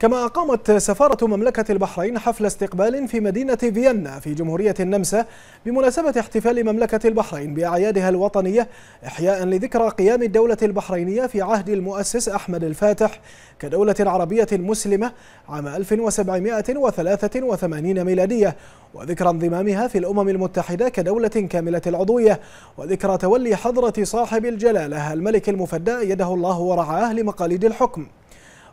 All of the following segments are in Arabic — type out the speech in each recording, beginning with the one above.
كما أقامت سفارة مملكة البحرين حفل استقبال في مدينة فيينا في جمهورية النمسا بمناسبة احتفال مملكة البحرين بأعيادها الوطنية إحياء لذكرى قيام الدولة البحرينية في عهد المؤسس أحمد الفاتح كدولة عربية مسلمة عام 1783 ميلادية. وذكرى انضمامها في الأمم المتحدة كدولة كاملة العضوية. وذكرى تولي حضرة صاحب الجلالة الملك المفدى يده الله ورعاه لمقاليد الحكم.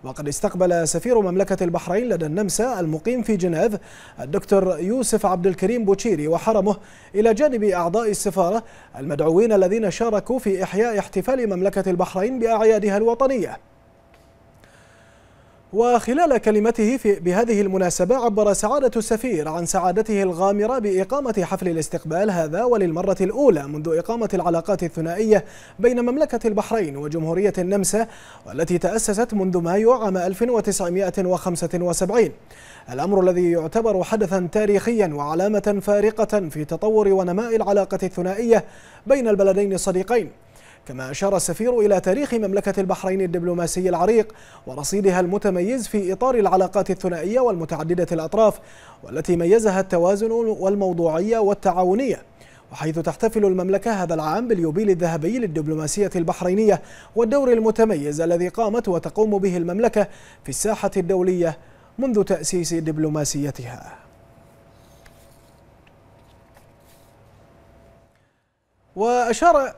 وقد استقبل سفير مملكة البحرين لدى النمسا المقيم في جنيف الدكتور يوسف عبد الكريم بوتشيري وحرمه إلى جانب أعضاء السفارة المدعوين الذين شاركوا في إحياء احتفال مملكة البحرين بأعيادها الوطنية. وخلال كلمته في بهذه المناسبة عبر سعادة السفير عن سعادته الغامرة بإقامة حفل الاستقبال هذا وللمرة الأولى منذ إقامة العلاقات الثنائية بين مملكة البحرين وجمهورية النمسا والتي تأسست منذ مايو عام 1975 الأمر الذي يعتبر حدثا تاريخيا وعلامة فارقة في تطور ونماء العلاقة الثنائية بين البلدين الصديقين. كما أشار السفير إلى تاريخ مملكة البحرين الدبلوماسي العريق ورصيدها المتميز في إطار العلاقات الثنائية والمتعددة الأطراف والتي ميزها التوازن والموضوعية والتعاونية وحيث تحتفل المملكة هذا العام باليوبيل الذهبي للدبلوماسية البحرينية والدور المتميز الذي قامت وتقوم به المملكة في الساحة الدولية منذ تأسيس دبلوماسيتها. وأشار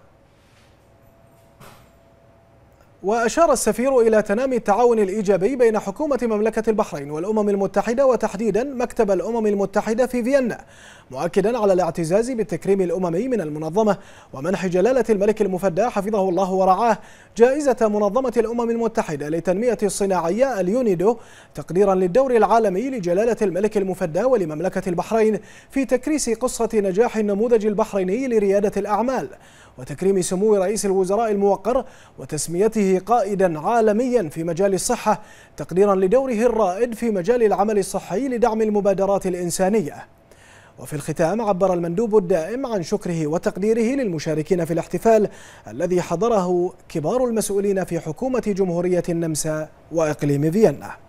وأشار السفير إلى تنامي التعاون الإيجابي بين حكومة مملكة البحرين والأمم المتحدة وتحديدا مكتب الأمم المتحدة في فيينا مؤكدا على الاعتزاز بالتكريم الأممي من المنظمة ومنح جلالة الملك المفدى حفظه الله ورعاه جائزة منظمة الأمم المتحدة للتنمية الصناعية اليونيدو تقديرا للدور العالمي لجلالة الملك المفدى ولمملكة البحرين في تكريس قصة نجاح النموذج البحريني لريادة الأعمال. وتكريم سمو رئيس الوزراء الموقر وتسميته قائدا عالميا في مجال الصحة تقديرا لدوره الرائد في مجال العمل الصحي لدعم المبادرات الإنسانية. وفي الختام عبر المندوب الدائم عن شكره وتقديره للمشاركين في الاحتفال الذي حضره كبار المسؤولين في حكومة جمهورية النمسا وإقليم فيينا.